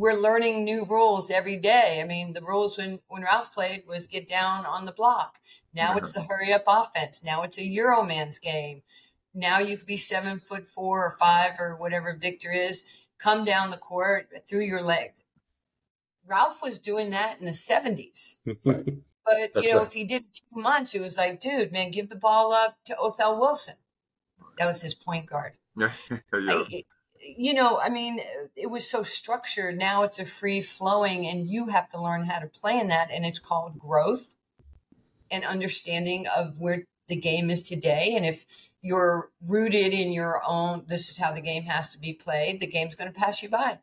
we're learning new rules every day. I mean, the rules when, when Ralph played was get down on the block. Now it's the hurry up offense. Now it's a Euroman's game. Now you could be seven foot four or five or whatever Victor is, come down the court through your leg. Ralph was doing that in the 70s. But, you know, right. if he did two months, it was like, dude, man, give the ball up to Othell Wilson. That was his point guard. yeah. I, you know, I mean, it was so structured. Now it's a free flowing, and you have to learn how to play in that. And it's called growth and understanding of where the game is today. And if you're rooted in your own, this is how the game has to be played, the game's going to pass you by.